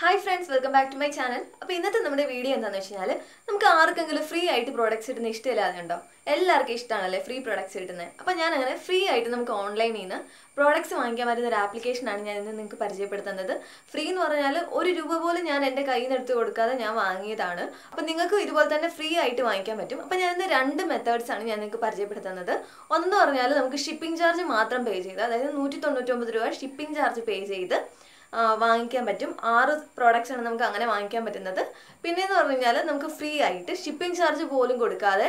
Hi friends welcome back to my channel അപ്പോൾ ഇന്നത്തെ നമ്മുടെ വീഡിയോ എന്താണെന്ന് വെച്ച് കഴിഞ്ഞാൽ നമുക്ക് ആർക്കെങ്കിലും ഫ്രീ ആയിട്ട് പ്രോഡക്റ്റ്സ് കിട്ടുന്ന ഇഷ്ടമില്ലാതെ ഉണ്ടോ എല്ലാവർക്കും ഇഷ്ടമാണല്ലേ ഫ്രീ പ്രോഡക്റ്റ്സ് കിട്ടുന്നത്? അപ്പോൾ ഞാൻ അങ്ങനെ ഫ്രീ ആയിട്ട് നമുക്ക് ഓൺലൈനിൽ നിന്ന് പ്രോഡക്റ്റ്സ് വാങ്ങിക്കാൻ പറ്റുന്ന ഒരു ആപ്ലിക്കേഷനാണ് ഞാൻ ഇന്ന് നിങ്ങൾക്ക് പരിചയപ്പെടുത്തുന്നത്. ഫ്രീ എന്ന് പറഞ്ഞാൽ ഒരു രൂപ പോലും ഞാൻ എന്റെ കയ്യിൽ നിന്ന് എടുത്ത് കൊടുക്കാതെ ഞാൻ വാങ്ങിയതാണ്. അപ്പോൾ നിങ്ങൾക്ക് ഇതുപോലെ തന്നെ ഫ്രീ ആയിട്ട് വാങ്ങിക്കാൻ പറ്റും. അപ്പോൾ ഞാൻ ഇന്ന് രണ്ട് മെത്തേഡ്സാണ് ഞാൻ നിങ്ങൾക്ക് പരിചയപ്പെടുത്തുന്നത്. ഒന്നെന്ന് പറഞ്ഞാൽ നമുക്ക് ഷിപ്പിംഗ് ചാർജ് മാത്രം പേ ചെയ്ത് അതായത് നൂറ്റി രൂപ ഷിപ്പിംഗ് ചാർജ് പേ ചെയ്ത് വാങ്ങിക്കാൻ പറ്റും. ആറ് പ്രോഡക്റ്റ്സ് ആണ് നമുക്ക് അങ്ങനെ വാങ്ങിക്കാൻ പറ്റുന്നത്. പിന്നെ എന്ന് പറഞ്ഞു കഴിഞ്ഞാൽ നമുക്ക് ഫ്രീ ആയിട്ട് ഷിപ്പിംഗ് ചാർജ് പോലും കൊടുക്കാതെ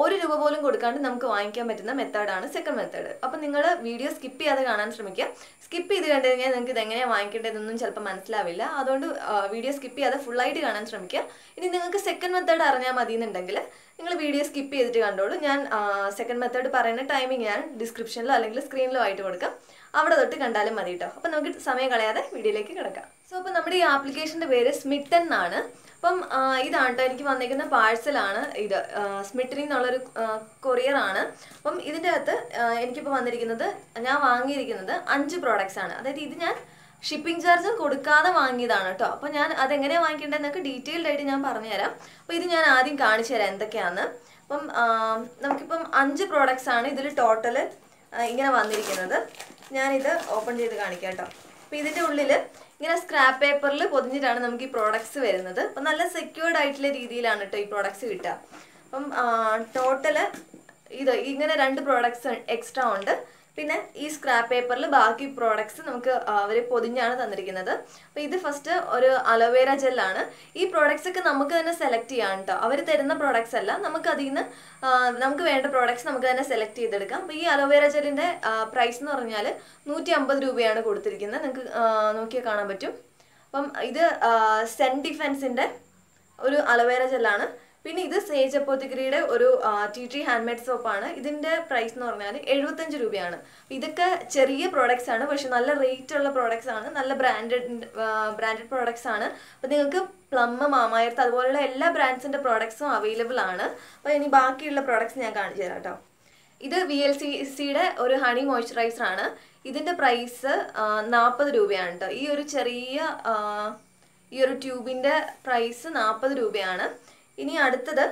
ഒരു രൂപ പോലും കൊടുക്കാണ്ട് നമുക്ക് വാങ്ങിക്കാൻ പറ്റുന്ന മെത്തേഡാണ് സെക്കൻഡ് മെത്തേഡ് അപ്പം നിങ്ങൾ വീഡിയോ സ്കിപ്പ് ചെയ്യാതെ കാണാൻ ശ്രമിക്കുക. സ്കിപ്പ് ചെയ്ത് കണ്ടു കഴിഞ്ഞാൽ നിങ്ങൾക്ക് ഇതെങ്ങനെയാണ് വാങ്ങിക്കേണ്ടതെന്നൊന്നും ചിലപ്പോൾ മനസ്സിലാവില്ല. അതുകൊണ്ട് വീഡിയോ സ്കിപ്പ് ചെയ്യാതെ ഫുള്ളായിട്ട് കാണാൻ ശ്രമിക്കുക. ഇനി നിങ്ങൾക്ക് സെക്കൻഡ് മെത്തേഡ് അറിഞ്ഞാൽ മതി എന്നുണ്ടെങ്കിൽ നിങ്ങൾ വീഡിയോ സ്കിപ്പ് ചെയ്തിട്ട് കണ്ടോളൂ. ഞാൻ സെക്കൻഡ് മെത്തേഡ് പറയുന്ന ടൈമിംഗ് ഞാൻ ഡിസ്ക്രിപ്ഷനിലോ അല്ലെങ്കിൽ സ്ക്രീനിലോ ആയിട്ട് കൊടുക്കാം. അവിടെ തൊട്ട് കണ്ടാലും മതി കേട്ടോ അപ്പം നമുക്ക് സമയം കളയാതെ വീഡിയോയിലേക്ക് കിടക്കാം. സോ അപ്പം നമ്മുടെ ഈ ആപ്ലിക്കേഷന്റെ പേര് സ്മിട്ടൻ എന്നാണ്. അപ്പം ഇതാണ് കേട്ടോ എനിക്ക് വന്നിരിക്കുന്ന പാഴ്സലാണ് ഇത്. സ്മിറ്റനിൽ നിന്നുള്ളൊരു കൊറിയറാണ് അപ്പം ഇതിന്റെ അകത്ത് എനിക്കിപ്പോൾ വന്നിരിക്കുന്നത് ഞാൻ വാങ്ങിയിരിക്കുന്നത് അഞ്ച് പ്രോഡക്റ്റ്സ് ആണ്. അതായത് ഇത് ഞാൻ ഷിപ്പിംഗ് ചാർജ് കൊടുക്കാതെ വാങ്ങിയതാണ് കേട്ടോ അപ്പോൾ ഞാൻ അതെങ്ങനെയാണ് വാങ്ങിക്കേണ്ടതെന്നൊക്കെ ഡീറ്റെയിൽഡ് ആയിട്ട് ഞാൻ പറഞ്ഞുതരാം. അപ്പോൾ ഇത് ഞാൻ ആദ്യം കാണിച്ചു തരാം എന്തൊക്കെയാണ്. അപ്പം നമുക്കിപ്പം അഞ്ച് പ്രോഡക്റ്റ്സ് ആണ് ഇതിൽ ടോട്ടൽ ഇങ്ങനെ വന്നിരിക്കുന്നത്. ഞാനിത് ഓപ്പൺ ചെയ്ത് കാണിക്കാം കേട്ടോ അപ്പോൾ ഇതിന്റെ ഉള്ളിൽ ഇങ്ങനെ സ്ക്രാപ്പ് പേപ്പറിൽ പൊതിഞ്ഞിട്ടാണ് നമുക്ക് ഈ പ്രോഡക്ട്സ് വരുന്നത്. അപ്പം നല്ല സെക്യൂർഡ് ആയിട്ടുള്ള രീതിയിലാണ് കേട്ടോ ഈ പ്രോഡക്ട്സ് കിട്ടുക. അപ്പം ടോട്ടൽ ഇത് ഇങ്ങനെ രണ്ട് പ്രോഡക്ട്സ് എക്സ്ട്രാ ഉണ്ട്. പിന്നെ ഈ സ്ക്രാപ്പ് പേപ്പറിൽ ബാക്കി പ്രോഡക്ട്സ് നമുക്ക് അവർ പൊതിഞ്ഞാണ് തന്നിരിക്കുന്നത്. അപ്പോൾ ഇത് ഫസ്റ്റ് ഒരു അലോവേര ജെല്ലാണ് ഈ പ്രോഡക്ട്സ് ഒക്കെ നമുക്ക് തന്നെ സെലക്ട് ചെയ്യാം കേട്ടോ അവർ തരുന്ന പ്രോഡക്ട്സ് അല്ല. നമുക്ക് അതിൽ നിന്ന് നമുക്ക് വേണ്ട പ്രോഡക്ട്സ് നമുക്ക് തന്നെ സെലക്ട് ചെയ്തെടുക്കാം. അപ്പോൾ ഈ അലോവേര ജെല്ലിന്റെ പ്രൈസ് എന്ന് പറഞ്ഞാൽ നൂറ്റി അമ്പത് രൂപയാണ് കൊടുത്തിരിക്കുന്നത്. നിങ്ങൾക്ക് നോക്കിയാൽ കാണാൻ പറ്റും. അപ്പം ഇത് സെൻ ഡിഫെൻസിന്റെ ഒരു അലോവേര ജെല്ലാണ് പിന്നെ ഇത് സേജ് അപ്പോത്തിക്കരിയുടെ ഒരു ടി ടി ഹാൻഡ്മെയ്ഡ് സോപ്പാണ്. ഇതിന്റെ പ്രൈസ് എന്ന് പറഞ്ഞാൽ എഴുപത്തഞ്ച് രൂപയാണ്. ഇതൊക്കെ ചെറിയ പ്രോഡക്റ്റ്സ് ആണ് പക്ഷെ നല്ല റേറ്റ് ഉള്ള പ്രോഡക്റ്റ്സ് ആണ് നല്ല ബ്രാൻഡഡ് ബ്രാൻഡഡ് പ്രോഡക്ട്സ് ആണ്. അപ്പോൾ നിങ്ങൾക്ക് പ്ലമ്മ് മാമായർത്ത് അതുപോലെയുള്ള എല്ലാ ബ്രാൻഡ്സിന്റെ പ്രോഡക്ട്സും അവൈലബിൾ ആണ്. അപ്പോൾ ഇനി ബാക്കിയുള്ള പ്രോഡക്ട്സ് ഞാൻ കാണിച്ചു തരാം കേട്ടോ ഇത് വി എൽ സി സിയുടെ ഒരു ഹണി മോയ്സ്ചറൈസർ ആണ്. ഇതിന്റെ പ്രൈസ് നാൽപ്പത് രൂപയാണ് കേട്ടോ ഈ ഒരു ചെറിയ ഈ ഒരു ട്യൂബിന്റെ പ്രൈസ് നാൽപ്പത് രൂപയാണ്. ഇനി അടുത്തത്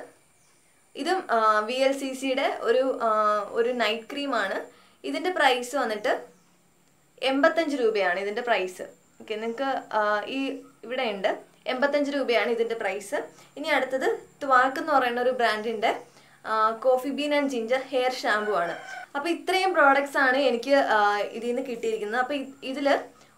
ഇതും വി എൽ സി സിയുടെ ഒരു ഒരു നൈറ്റ് ക്രീമാണ് ഇതിന്റെ പ്രൈസ് വന്നിട്ട് എൺപത്തഞ്ച് രൂപയാണ് ഇതിന്റെ പ്രൈസ് ഓക്കെ നിങ്ങൾക്ക് ഈ ഇവിടെ ഉണ്ട്. എൺപത്തഞ്ച് രൂപയാണ് ഇതിന്റെ പ്രൈസ് ഇനി അടുത്തത് ത്വാക്ക് എന്ന് പറയുന്ന ഒരു ബ്രാൻഡിന്റെ coffee bean and ginger hair shampoo ആണ്. അപ്പോൾ ഇത്രയും പ്രോഡക്റ്റ്സ് ആണ് എനിക്ക് ഇതിൽ നിന്ന് കിട്ടിയിരിക്കുന്നത്. അപ്പോൾ ഇതിൽ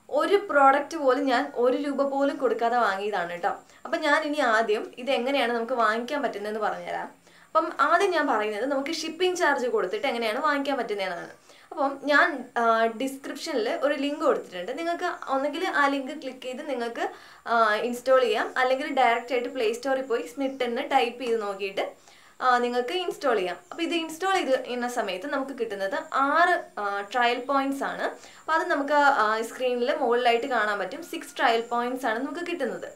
ഒരു പ്രോഡക്റ്റ് പോലും ഞാൻ ഒരു രൂപ പോലും കൊടുക്കാതെ വാങ്ങിയതാണ് കേട്ടോ. അപ്പം ഞാൻ ഇനി ആദ്യം ഇത് എങ്ങനെയാണ് നമുക്ക് വാങ്ങിക്കാൻ പറ്റുന്നതെന്ന് പറഞ്ഞുതരാം. അപ്പം ആദ്യം ഞാൻ പറയുന്നത് നമുക്ക് ഷിപ്പിംഗ് ചാർജ് കൊടുത്തിട്ട് എങ്ങനെയാണ് വാങ്ങിക്കാൻ പറ്റുന്നതെന്നാണ്. അപ്പം ഞാൻ ഡിസ്ക്രിപ്ഷനിൽ ഒരു ലിങ്ക് കൊടുത്തിട്ടുണ്ട്. നിങ്ങൾക്ക് ഒന്നുകിൽ ആ ലിങ്ക് ക്ലിക്ക് ചെയ്ത് നിങ്ങൾക്ക് ഇൻസ്റ്റാൾ ചെയ്യാം. അല്ലെങ്കിൽ ഡയറക്റ്റ് ആയിട്ട് പ്ലേ സ്റ്റോറിൽ പോയി സ്മിറ്റ് എന്ന് ടൈപ്പ് ചെയ്ത് നോക്കിയിട്ട് നിങ്ങൾക്ക് ഇൻസ്റ്റാൾ ചെയ്യാം. അപ്പോൾ ഇത് ഇൻസ്റ്റാൾ ചെയ്ത് ചെയ്യുന്ന സമയത്ത് നമുക്ക് കിട്ടുന്നത് ആറ് ട്രയൽ പോയിന്റ്സ് ആണ്. അപ്പോൾ അത് നമുക്ക് സ്ക്രീനിൽ മുകളിലായിട്ട് കാണാൻ പറ്റും. സിക്സ് ട്രയൽ പോയിന്റ്സ് ആണ് നമുക്ക് കിട്ടുന്നത്.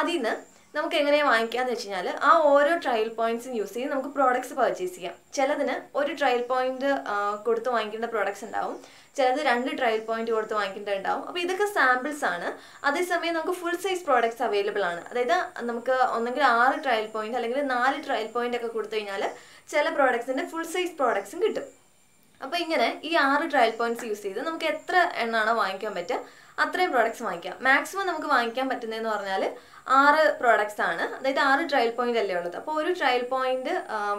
അതിൽ നിന്ന് നമുക്ക് എങ്ങനെയാണ് വാങ്ങിക്കാന്ന് വെച്ച് കഴിഞ്ഞാൽ ആ ഓരോ ട്രയൽ പോയിന്റ്സും യൂസ് ചെയ്ത് നമുക്ക് പ്രോഡക്ട്സ് പർച്ചേസ് ചെയ്യാം. ചിലതിന് ഒരു ട്രയൽ പോയിന്റ് കൊടുത്ത് വാങ്ങിക്കേണ്ട പ്രോഡക്ട്സ് ഉണ്ടാവും. ചിലത് രണ്ട് ട്രയൽ പോയിന്റ് കൊടുത്ത് വാങ്ങിക്കേണ്ടതുണ്ടാവും. അപ്പോൾ ഇതൊക്കെ സാമ്പിൾസ് ആണ്. അതേസമയം നമുക്ക് ഫുൾ സൈസ് പ്രോഡക്ട്സ് അവൈലബിൾ ആണ്. അതായത് നമുക്ക് ഒന്നെങ്കിൽ ആറ് ട്രയൽ പോയിന്റ് അല്ലെങ്കിൽ നാല് ട്രയൽ പോയിന്റ് ഒക്കെ കൊടുത്തു കഴിഞ്ഞാൽ ചില പ്രോഡക്ട്സിന്റെ ഫുൾ സൈസ് പ്രോഡക്ട്സും കിട്ടും. അപ്പോൾ ഇങ്ങനെ ഈ ആറ് ട്രയൽ പോയിന്റ്സ് യൂസ് ചെയ്ത് നമുക്ക് എത്ര എണ്ണാണോ വാങ്ങിക്കാൻ പറ്റുക? അത്രയും പ്രോഡക്ട്സ് വാങ്ങിക്കാം. മാക്സിമം നമുക്ക് വാങ്ങിക്കാൻ പറ്റുന്നതെന്ന് പറഞ്ഞാൽ ആറ് പ്രോഡക്ട്സ് ആണ്. അതായത് ആറ് ട്രയൽ പോയിന്റ് അല്ലേ ഉള്ളത്. അപ്പോൾ ഒരു ട്രയൽ പോയിന്റ്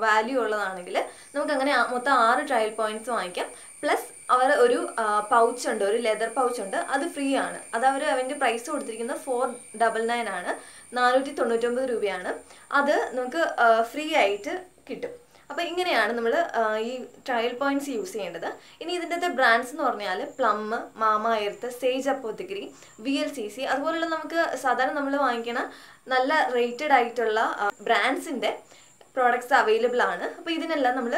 വാല്യൂ ഉള്ളതാണെങ്കിൽ നമുക്ക് അങ്ങനെ മൊത്തം ആറ് ട്രയൽ പോയിന്റ്സ് വാങ്ങിക്കാം. പ്ലസ് അവർ ഒരു പൗച്ച് ഉണ്ട് ഒരു ലെതർ പൗച്ച് ഉണ്ട്. അത് ഫ്രീ ആണ്. അത് അവർ അവന്റെ പ്രൈസ് കൊടുത്തിരിക്കുന്നത് ഫോർ ഡബിൾ നയൻ ആണ്. നാനൂറ്റി തൊണ്ണൂറ്റൊമ്പത് രൂപയാണ്. അത് നമുക്ക് ഫ്രീ ആയിട്ട് കിട്ടും. അപ്പോൾ ഇങ്ങനെയാണ് നമ്മൾ ഈ ട്രയൽ പോയിന്റ്സ് യൂസ് ചെയ്യേണ്ടത്. ഇനി ഇതിന്റെ ബ്രാൻഡ്സ് എന്ന് പറഞ്ഞാൽ Plum Mama Sage Apothecary V L C C അതുപോലുള്ള നമുക്ക് സാധാരണ നമ്മൾ വാങ്ങിക്കണ നല്ല റേറ്റഡ് ആയിട്ടുള്ള ബ്രാൻഡ്സിന്റെ പ്രോഡക്ട്സ് അവൈലബിൾ ആണ്. അപ്പോൾ ഇതിനെല്ലാം നമ്മൾ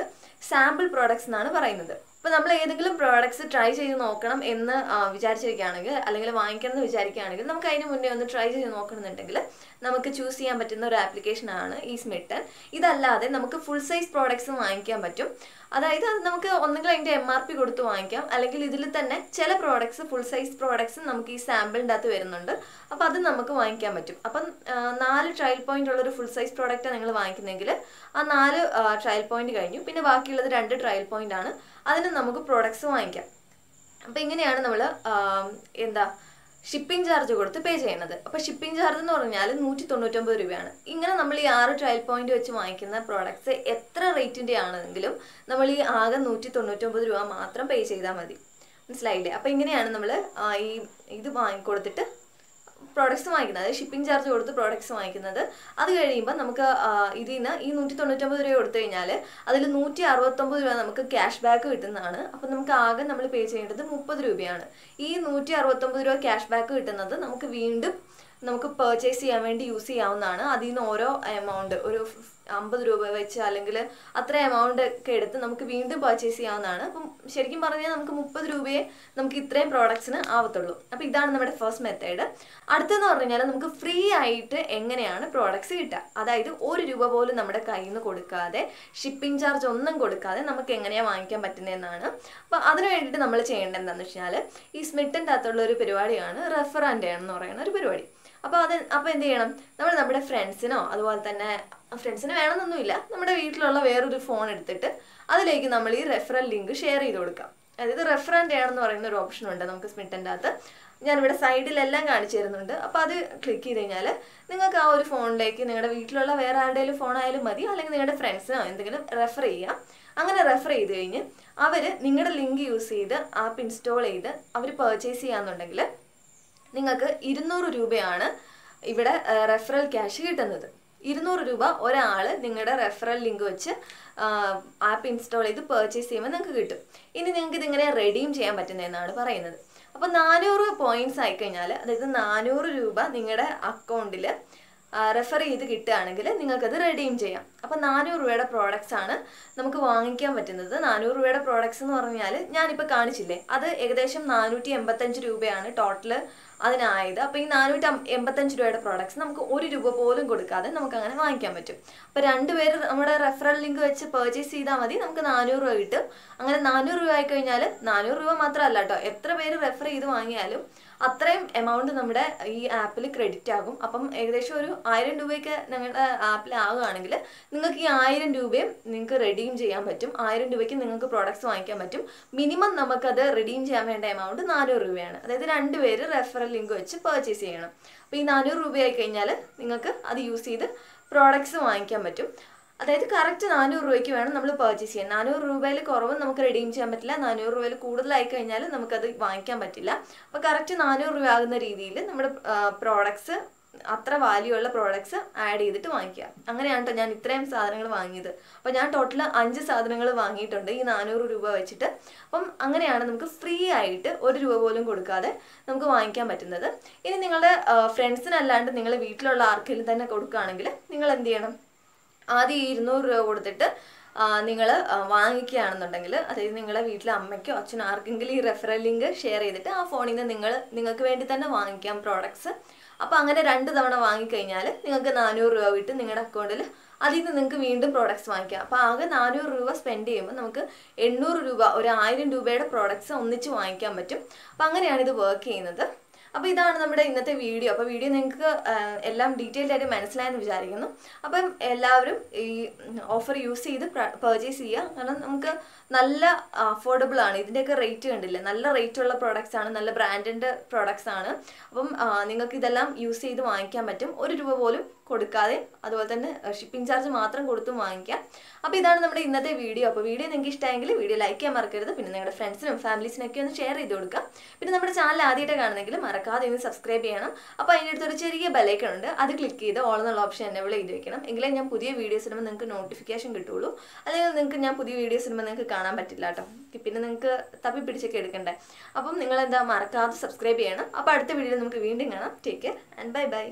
സാമ്പിൾ പ്രോഡക്ട്സ് എന്നാണ് പറയുന്നത്. അപ്പോൾ നമ്മൾ ഏതെങ്കിലും പ്രോഡക്റ്റ്സ് ട്രൈ ചെയ്ത് നോക്കണം എന്ന് വിചാരിച്ചിരിക്കുകയാണെങ്കിൽ അല്ലെങ്കിൽ വാങ്ങിക്കണം എന്ന് വിചാരിക്കുകയാണെങ്കിൽ നമുക്ക് അതിന് മുന്നേ ഒന്ന് ട്രൈ ചെയ്ത് നോക്കണമെന്നുണ്ടെങ്കിൽ നമുക്ക് ചൂസ് ചെയ്യാൻ പറ്റുന്ന ഒരു ആപ്ലിക്കേഷനാണ് ഈ സ്മിട്ടൺ ഇതല്ലാതെ നമുക്ക് ഫുൾ സൈസ് പ്രോഡക്ട്സ് വാങ്ങിക്കാൻ പറ്റും. അതായത് അത് നമുക്ക് ഒന്നുകിൽ അതിന്റെ എം ആർ പി കൊടുത്ത് വാങ്ങിക്കാം. അല്ലെങ്കിൽ ഇതിൽ തന്നെ ചില പ്രോഡക്ട്സ് ഫുൾ സൈസ് പ്രോഡക്ട്സ് നമുക്ക് ഈ സാമ്പിളിന്റെ അകത്ത് വരുന്നുണ്ട്. അപ്പോൾ അത് നമുക്ക് വാങ്ങിക്കാൻ പറ്റും. അപ്പം നാല് ട്രയൽ പോയിന്റ് ഉള്ള ഒരു ഫുൾ സൈസ് പ്രോഡക്റ്റാണ് നിങ്ങൾ വാങ്ങിക്കുന്നെങ്കിൽ ആ നാല് ട്രയൽ പോയിന്റ് കഴിഞ്ഞു. പിന്നെ ബാക്കിയുള്ളത് രണ്ട് ട്രയൽ പോയിന്റ് ആണ്. അതിന് നമുക്ക് പ്രോഡക്ട്സ് വാങ്ങിക്കാം. അപ്പോൾ ഇങ്ങനെയാണ് നമ്മൾ എന്താ ഷിപ്പിംഗ് ചാർജ് കൊടുത്ത് പേ ചെയ്യുന്നത്. അപ്പോൾ ഷിപ്പിംഗ് ചാർജ് എന്ന് പറഞ്ഞാൽ നൂറ്റി തൊണ്ണൂറ്റൊമ്പത് രൂപയാണ്. ഇങ്ങനെ നമ്മൾ ഈ ആറ് ട്രയൽ പോയിന്റ് വെച്ച് വാങ്ങിക്കുന്ന പ്രോഡക്ട്സ് എത്ര റേറ്റിന്റെ ആണെങ്കിലും നമ്മൾ ഈ ആകെ നൂറ്റി തൊണ്ണൂറ്റൊമ്പത് രൂപ മാത്രം പേ ചെയ്താൽ മതി. മനസ്സിലായില്ലേ? അപ്പോൾ ഇങ്ങനെയാണ് നമ്മൾ ഈ ഇത് വാങ്ങിക്കൊടുത്തിട്ട് പ്രോഡക്ട്സ് വാങ്ങിക്കുന്നത്. അതായത് ഷിപ്പിംഗ് ചാർജ് കൊടുത്ത് പ്രോഡക്ട്സ് വാങ്ങിക്കുന്നത്. അത് കഴിയുമ്പോൾ നമുക്ക് ഇതിൽ നിന്ന് ഈ നൂറ്റി തൊണ്ണൂറ്റൊമ്പത് രൂപ കൊടുത്തു കഴിഞ്ഞാൽ അതിൽ നൂറ്റി അറുപത്തൊമ്പത് രൂപ നമുക്ക് ക്യാഷ് ബാക്ക് കിട്ടുന്നതാണ്. അപ്പം നമുക്ക് ആകെ നമ്മൾ പേ ചെയ്യേണ്ടത് മുപ്പത് രൂപയാണ്. ഈ നൂറ്റി അറുപത്തൊമ്പത് രൂപ ക്യാഷ് ബാക്ക് കിട്ടുന്നത് നമുക്ക് വീണ്ടും നമുക്ക് പർച്ചേസ് ചെയ്യാൻ വേണ്ടി യൂസ് ചെയ്യാവുന്നതാണ്. അതിൽ നിന്ന് ഓരോ എമൗണ്ട് ഒരു അമ്പത് രൂപ വെച്ച് അല്ലെങ്കിൽ അത്ര എമൗണ്ട് ഒക്കെ എടുത്ത് നമുക്ക് വീണ്ടും പർച്ചേസ് ചെയ്യാവുന്നതാണ്. അപ്പം ശരിക്കും പറഞ്ഞാൽ നമുക്ക് മുപ്പത് രൂപയെ നമുക്ക് ഇത്രയും പ്രോഡക്ട്സിന് ആവത്തുള്ളൂ. അപ്പോൾ ഇതാണ് നമ്മുടെ ഫസ്റ്റ് മെത്തേഡ് അടുത്തെന്ന് പറഞ്ഞു നമുക്ക് ഫ്രീ ആയിട്ട് എങ്ങനെയാണ് പ്രോഡക്ട്സ് കിട്ടുക? അതായത് ഒരു രൂപ പോലും നമ്മുടെ കയ്യിൽ നിന്ന് കൊടുക്കാതെ ഷിപ്പിംഗ് ചാർജ് ഒന്നും കൊടുക്കാതെ നമുക്ക് എങ്ങനെയാണ് വാങ്ങിക്കാൻ പറ്റുന്നതെന്നാണ്. അപ്പോൾ അതിന് വേണ്ടിയിട്ട് നമ്മൾ ചെയ്യേണ്ടത് എന്താണെന്ന് വെച്ചാൽ ഈ സ്മിറ്റിന്റെ അകത്തുള്ള ഒരു പരിപാടിയാണ് റെഫർ എന്ന് പറയുന്ന ഒരു പരിപാടി. അപ്പോൾ അത് അപ്പോൾ എന്ത് ചെയ്യണം? നമ്മൾ നമ്മുടെ ഫ്രണ്ട്സിനോ അതുപോലെ തന്നെ ഫ്രണ്ട്സിന് വേണമെന്നൊന്നുമില്ല. നമ്മുടെ വീട്ടിലുള്ള വേറൊരു ഫോൺ എടുത്തിട്ട് അതിലേക്ക് നമ്മൾ ഈ റെഫറൽ ലിങ്ക് ഷെയർ ചെയ്ത് കൊടുക്കാം. അതായത് റെഫർ ആണെന്ന് പറയുന്ന ഒരു ഓപ്ഷൻ ഉണ്ട് നമുക്ക് സ്മിറ്റിന്റെ അകത്ത്. ഞാനിവിടെ സൈഡിലെല്ലാം കാണിച്ചു തരുന്നുണ്ട്. അപ്പോൾ അത് ക്ലിക്ക് ചെയ്ത് കഴിഞ്ഞാൽ നിങ്ങൾക്ക് ആ ഒരു ഫോണിലേക്ക് നിങ്ങളുടെ വീട്ടിലുള്ള വേറെ ആരുടെയും ഫോൺ ആയാലും മതി. അല്ലെങ്കിൽ നിങ്ങളുടെ ഫ്രണ്ട്സിനോ എന്തെങ്കിലും റെഫർ ചെയ്യാം. അങ്ങനെ റെഫർ ചെയ്ത് കഴിഞ്ഞ് അവർ നിങ്ങളുടെ ലിങ്ക് യൂസ് ചെയ്ത് ആപ്പ് ഇൻസ്റ്റാൾ ചെയ്ത് അവർ പർച്ചേസ് ചെയ്യാന്നുണ്ടെങ്കിൽ നിങ്ങൾക്ക് ഇരുന്നൂറ് രൂപയാണ് ഇവിടെ റെഫറൽ ക്യാഷ് കിട്ടുന്നത്. ഇരുന്നൂറ് രൂപ ഒരാൾ നിങ്ങളുടെ റെഫറൽ ലിങ്ക് വെച്ച് ആപ്പ് ഇൻസ്റ്റാൾ ചെയ്ത് പർച്ചേസ് ചെയ്യുമ്പോൾ നിങ്ങൾക്ക് കിട്ടും. ഇനി നിങ്ങൾക്ക് ഇതിങ്ങനെ റെഡീം ചെയ്യാൻ പറ്റുന്നതെന്നാണ് പറയുന്നത്. അപ്പോൾ നാനൂറ് പോയിന്റ്സ് ആയിക്കഴിഞ്ഞാൽ അതായത് നാനൂറ് രൂപ നിങ്ങളുടെ അക്കൗണ്ടിൽ റെഫർ ചെയ്ത് കിട്ടുകയാണെങ്കിൽ നിങ്ങൾക്കത് റെഡീം ചെയ്യാം. അപ്പോൾ നാനൂറ് രൂപയുടെ പ്രോഡക്റ്റ്സ് ആണ് നമുക്ക് വാങ്ങിക്കാൻ പറ്റുന്നത്. നാനൂറ് രൂപയുടെ പ്രോഡക്റ്റ്സ് എന്ന് പറഞ്ഞാൽ ഞാനിപ്പോൾ കാണിച്ചില്ലേ അത് ഏകദേശം നാനൂറ്റി എൺപത്തഞ്ച് രൂപയാണ് ടോട്ടൽ അതിനായത്. അപ്പോൾ ഈ നാനൂറ്റി എൺപത്തഞ്ച് രൂപയുടെ പ്രോഡക്റ്റ്സ് നമുക്ക് ഒരു രൂപ പോലും കൊടുക്കാതെ നമുക്ക് അങ്ങനെ വാങ്ങിക്കാൻ പറ്റും. അപ്പോൾ രണ്ടുപേര് നമ്മുടെ റെഫറൽ ലിങ്ക് വെച്ച് പർച്ചേസ് ചെയ്താൽ മതി. നമുക്ക് നാനൂറ് രൂപ കിട്ടും. അങ്ങനെ നാനൂറ് രൂപ ആയി കഴിഞ്ഞാൽ നാനൂറ് രൂപ മാത്രമല്ല കേട്ടോ. എത്ര പേര് റെഫർ ചെയ്ത് വാങ്ങിയാലും അത്രയും എമൗണ്ട് നമ്മുടെ ഈ ആപ്പിൽ ക്രെഡിറ്റ് ആകും. അപ്പം ഏകദേശം ഒരു ആയിരം രൂപയൊക്കെ ഞങ്ങളുടെ ആപ്പിൽ ആകുകയാണെങ്കിൽ നിങ്ങൾക്ക് ഈ ആയിരം രൂപയും നിങ്ങൾക്ക് റെഡീം ചെയ്യാൻ പറ്റും. ആയിരം രൂപയ്ക്ക് നിങ്ങൾക്ക് പ്രോഡക്റ്റ്സ് വാങ്ങിക്കാൻ പറ്റും. മിനിമം നമുക്കത് റെഡീം ചെയ്യാൻ വേണ്ട എമൗണ്ട് നാനൂറ് രൂപയാണ്. അതായത് രണ്ട് റെഫറൽ ലിങ്ക് വെച്ച് പർച്ചേസ് ചെയ്യണം. അപ്പോൾ ഈ നാനൂറ് രൂപയായി കഴിഞ്ഞാൽ നിങ്ങൾക്ക് അത് യൂസ് ചെയ്ത് പ്രോഡക്റ്റ്സ് വാങ്ങിക്കാൻ പറ്റും. അതായത് കറക്റ്റ് നാനൂറ് രൂപയ്ക്ക് വേണം നമ്മൾ പർച്ചേസ് ചെയ്യാൻ. നാനൂറ് രൂപയിൽ കുറവ് നമുക്ക് റെഡീം ചെയ്യാൻ പറ്റില്ല. നാനൂറ് രൂപയിൽ കൂടുതലായി കഴിഞ്ഞാൽ നമുക്കത് വാങ്ങിക്കാൻ പറ്റില്ല. അപ്പോൾ കറക്റ്റ് നാനൂറ് രൂപ ആകുന്ന രീതിയിൽ നമ്മുടെ പ്രോഡക്ട്സ് അത്ര വാല്യൂ ഉള്ള പ്രോഡക്ട്സ് ആഡ് ചെയ്തിട്ട് വാങ്ങിക്കുക. അങ്ങനെയാണ് കേട്ടോ ഞാൻ ഇത്രയും സാധനങ്ങൾ വാങ്ങിയത്. അപ്പോൾ ഞാൻ ടോട്ടൽ അഞ്ച് സാധനങ്ങൾ വാങ്ങിയിട്ടുണ്ട്. ഈ നാനൂറ് രൂപ വെച്ചിട്ട്. അപ്പം അങ്ങനെയാണ് നമുക്ക് ഫ്രീ ആയിട്ട് ഒരു രൂപ പോലും കൊടുക്കാതെ നമുക്ക് വാങ്ങിക്കാൻ പറ്റുന്നത്. ഇനി നിങ്ങളുടെ ഫ്രണ്ട്സിനല്ലാണ്ട് നിങ്ങൾ വീട്ടിലുള്ള ആർക്കെങ്കിലും തന്നെ കൊടുക്കുകയാണെങ്കിൽ നിങ്ങൾ എന്ത് ചെയ്യണം? ആദ്യം ഈ ഇരുന്നൂറ് രൂപ കൊടുത്തിട്ട് നിങ്ങൾ വാങ്ങിക്കുകയാണെന്നുണ്ടെങ്കിൽ അതായത് നിങ്ങളുടെ വീട്ടിലെ അമ്മയ്ക്കോ അച്ഛനോ ആർക്കെങ്കിലും ഈ റെഫറൽ ലിങ്ക് ഷെയർ ചെയ്തിട്ട് ആ ഫോണിൽ നിന്ന് നിങ്ങൾ നിങ്ങൾക്ക് വേണ്ടി തന്നെ വാങ്ങിക്കാം പ്രോഡക്ട്സ് അപ്പോൾ അങ്ങനെ രണ്ട് തവണ വാങ്ങിക്കഴിഞ്ഞാൽ നിങ്ങൾക്ക് നാനൂറ് രൂപ വിട്ട് നിങ്ങളുടെ അക്കൗണ്ടിൽ അതിൽ നിന്ന് നിങ്ങൾക്ക് വീണ്ടും പ്രോഡക്ട്സ് വാങ്ങിക്കാം. അപ്പോൾ ആകെ നാനൂറ് രൂപ സ്പെൻഡ് ചെയ്യുമ്പോൾ നമുക്ക് എണ്ണൂറ് രൂപ ഒരു ആയിരം രൂപയുടെ പ്രോഡക്ട്സ് ഒന്നിച്ച് വാങ്ങിക്കാൻ പറ്റും. അപ്പോൾ അങ്ങനെയാണ് ഇത് വർക്ക് ചെയ്യുന്നത്. അപ്പോൾ ഇതാണ് നമ്മുടെ ഇന്നത്തെ വീഡിയോ. അപ്പോൾ വീഡിയോ നിങ്ങൾക്ക് എല്ലാം ഡീറ്റെയിൽഡ് ആയിട്ട് മനസ്സിലായെന്ന് വിചാരിക്കുന്നു. അപ്പം എല്ലാവരും ഈ ഓഫർ യൂസ് ചെയ്ത് പർച്ചേസ് ചെയ്യുക. കാരണം നമുക്ക് നല്ല അഫോർഡബിൾ ആണ്. ഇതിന്റെയൊക്കെ റേറ്റ് കണ്ടില്ലേ? നല്ല റേറ്റ് ഉള്ള പ്രോഡക്റ്റ്സ് ആണ്. നല്ല ബ്രാൻഡിന്റെ പ്രോഡക്റ്റ്സ് ആണ്. അപ്പം നിങ്ങൾക്ക് ഇതെല്ലാം യൂസ് ചെയ്ത് വാങ്ങിക്കാൻ പറ്റും. ഒരു രൂപ പോലും കൊടുക്കാതെ അതുപോലെ തന്നെ ഷിപ്പിംഗ് ചാർജ് മാത്രം കൊടുത്തും വാങ്ങിക്കാം. അപ്പോൾ ഇതാണ് നമ്മുടെ ഇന്നത്തെ വീഡിയോ അപ്പോൾ വീഡിയോ നിങ്ങൾക്ക് ഇഷ്ടമായെങ്കിൽ വീഡിയോ ലൈക്ക് ചെയ്യാൻ മറക്കരുത്. പിന്നെ നിങ്ങളുടെ ഫ്രണ്ട്സിനും ഫാമിലീസിനൊക്കെ ഒന്ന് ഷെയർ ചെയ്ത് കൊടുക്കുക പിന്നെ നമ്മുടെ ചാനൽ ആദ്യമായിട്ട് കാണുന്നെങ്കിൽ മറക്കാതെ ഒന്ന് സബ്സ്ക്രൈബ് ചെയ്യണം. അപ്പോൾ അതിന്റെ അടുത്തൊരു ചെറിയ ബെലൈക്കൺ ഉണ്ട്. അത് ക്ലിക്ക് ചെയ്ത് ഓൾ എന്നുള്ള ഓപ്ഷൻ എന്നെ ചെയ്ത് വെക്കണം. എങ്കിലേ ഞാൻ പുതിയ വീഡിയോസ് ഇടുമ്പോൾ നിങ്ങൾക്ക് നോട്ടിഫിക്കേഷൻ കിട്ടുള്ളൂ. അല്ലെങ്കിൽ നിങ്ങൾക്ക് ഞാൻ പുതിയ വീഡിയോസ് ഇടുമ്പോൾ നിങ്ങൾക്ക് കാണാൻ പറ്റില്ല കേട്ടോ. പിന്നെ നിങ്ങൾക്ക് തപ്പി പിടിച്ചൊക്കെ എടുക്കണ്ടേ. അപ്പം നിങ്ങൾ എന്താ മറക്കാതെ സബ്സ്ക്രൈബ് ചെയ്യണം. അപ്പോൾ അടുത്ത വീഡിയോയിൽ നമുക്ക് വീണ്ടും കാണാം. Take care and bye bye